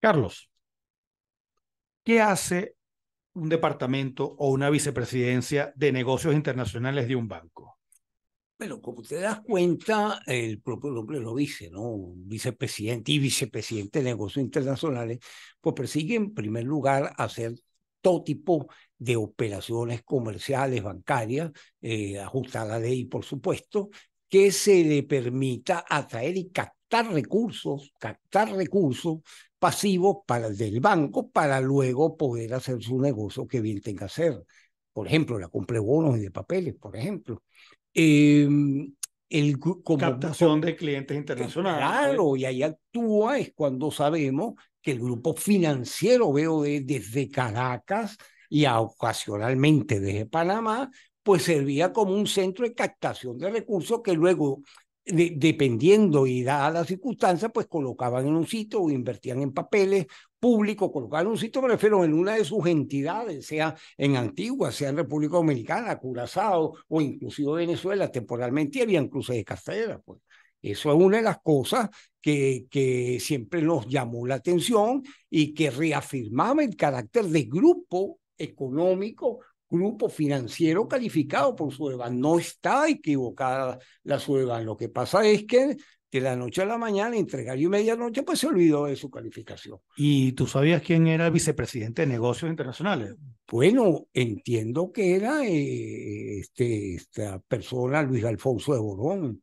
Carlos, ¿qué hace un departamento o una vicepresidencia de negocios internacionales de un banco? Bueno, como te das cuenta, el propio nombre lo dice, ¿no? Vicepresidente y vicepresidente de negocios internacionales, pues persigue en primer lugar hacer todo tipo de operaciones comerciales, bancarias, eh, ajustar la ley, por supuesto, que se le permita atraer y captar recursos, captar recursos pasivos para el del banco para luego poder hacer su negocio que bien tenga que hacer. Por ejemplo, la compra de bonos y de papeles, por ejemplo. Eh, el, como, Captación de clientes internacionales. Claro, y ahí actúa es cuando sabemos que el grupo financiero veo desde Caracas y ocasionalmente desde Panamá, pues servía como un centro de captación de recursos que luego dependiendo y dadas las circunstancias, pues colocaban en un sitio o invertían en papeles públicos, colocaban en un sitio, me refiero, en una de sus entidades, sea en Antigua, sea en República Dominicana, Curazao o inclusive Venezuela, temporalmente había cruces de cartera, pues. Eso es una de las cosas que, que siempre nos llamó la atención y que reafirmaba el carácter de grupo económico grupo financiero calificado por Sueban. No está equivocada la Sueban. Lo que pasa es que de la noche a la mañana, entregar y medianoche, pues se olvidó de su calificación. ¿Y tú sabías quién era el vicepresidente de negocios internacionales? Bueno, entiendo que era eh, este, esta persona, Luis Alfonso de Borbón.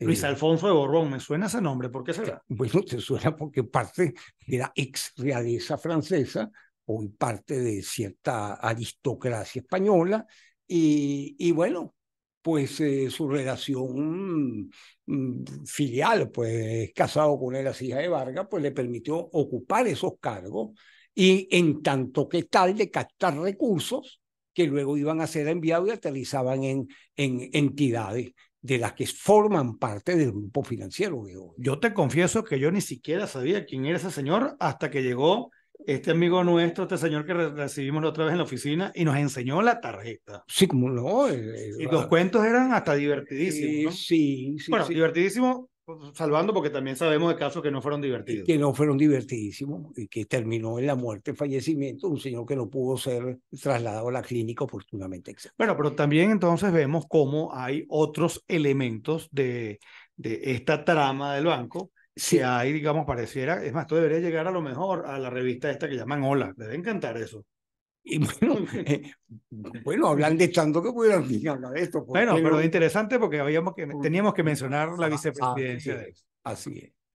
Luis eh, Alfonso de Borbón, me suena ese nombre, ¿por qué será? Bueno, te suena porque parte de la ex realeza francesa, o parte de cierta aristocracia española, y, y bueno, pues eh, su relación mm, filial, pues casado con él, hija de Vargas, pues le permitió ocupar esos cargos y en tanto que tal de captar recursos que luego iban a ser enviados y aterrizaban en, en entidades de las que forman parte del grupo financiero. Yo te confieso que yo ni siquiera sabía quién era ese señor hasta que llegó este amigo nuestro, este señor que recibimos la otra vez en la oficina y nos enseñó la tarjeta. Sí, como no. Eh, eh, y los cuentos eran hasta divertidísimos. Sí, sí. Bueno, divertidísimos, salvando porque también sabemos de casos que no fueron divertidos. Que no fueron divertidísimos y que terminó en la muerte, fallecimiento, un señor que no pudo ser trasladado a la clínica oportunamente. Bueno, pero también entonces vemos cómo hay otros elementos de, de esta trama del banco si hay, digamos, pareciera, es más, tú deberías llegar a lo mejor a la revista esta que llaman Hola, debe encantar eso. Y bueno, eh, bueno, hablan de tanto que pudieran hablar de esto. Bueno, pero es interesante porque habíamos que, teníamos que mencionar la vicepresidencia. Así es.